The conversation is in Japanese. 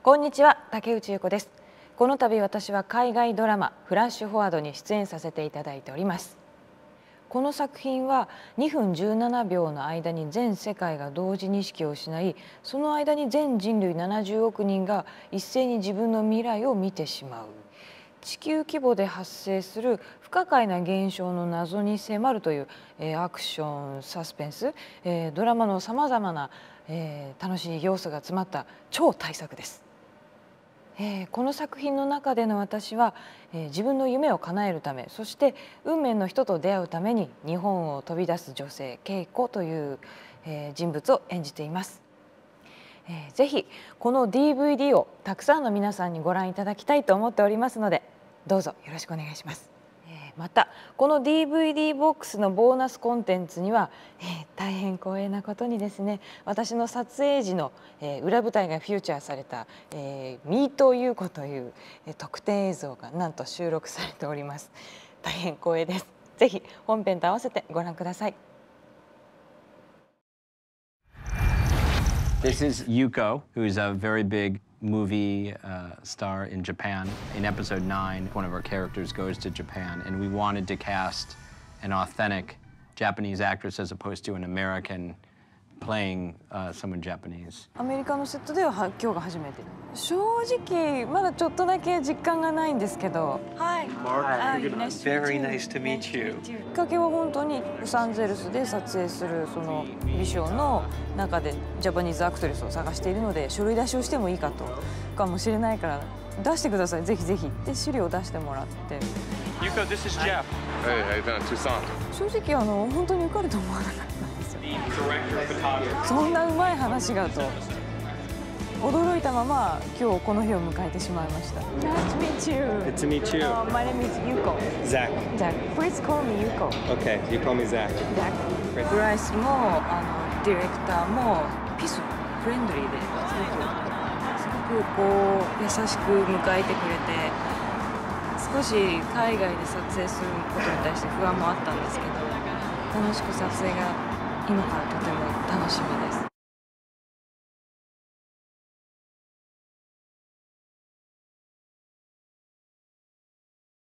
こんにちは竹内優子です。この度私は海外ドラマフラッシュフォワードに出演させていただいております。この作品は2分17秒の間に全世界が同時に意識を失いその間に全人類70億人が一斉に自分の未来を見てしまう。地球規模で発生する不可解な現象の謎に迫るという、えー、アクションサスペンス、えー、ドラマのさまざまな、えー、楽しい要素が詰まった超大作です。えー、この作品の中での私は、えー、自分の夢を叶えるためそして運命の人と出会うために日本を飛び出す女性恵子という、えー、人物を演じています。えー、ぜひこの DVD をたくさんの皆さんにご覧いただきたいと思っておりますのでどうぞよろしくお願いします。またこの DVD ボックスのボーナスコンテンツには、えー、大変光栄なことにですね私の撮影時の、えー、裏舞台がフューチャーされた「えー、ミート優子」という、えー、特典映像がなんと収録されております。大変光栄です。ぜひ本編と合わせてご覧ください。This is Yuko, who is a very big movie uh, star in Japan. In episode 9, one of our characters goes to Japan, and we wanted to cast an authentic Japanese actress as opposed to an American playing、uh, someone Japanese. アメリカのセットでは今日が初めて。正直まだちょっとだけ実感がないんですけど。はい。Mark, very nice to meet you. きっかけは本当にロサンゼルスで撮影するその美少の中でジャパニーズアクトレスを探しているので書類出しをしてもいいかとかもしれないから出してくださいぜひぜひって資料を出してもらって。Yuko, this is Jeff. Hey, how you doing? Tucson? 正直あの本当に受かると思わなかった。そんなうまい話がと。驚いたまま今日この日を迎えてしまいました。Nice to meet you. Good to meet you、uh, My name is Yuko. Zach. Zach. Please call me Yuko. Okay, you call me Zach. Zach. ブライスもあのディレクターもピースフレンドリーですごくすごくこう優しく迎えてくれて少し海外で撮影することに対して不安もあったんですけど楽しく撮影が今からとても楽しみです。